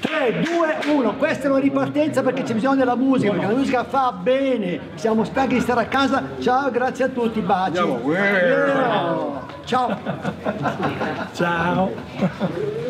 3, 2, 1, questa è una ripartenza perché c'è bisogno della musica, perché la musica fa bene, siamo stanchi di stare a casa, ciao, grazie a tutti, baci. Ciao. Ciao.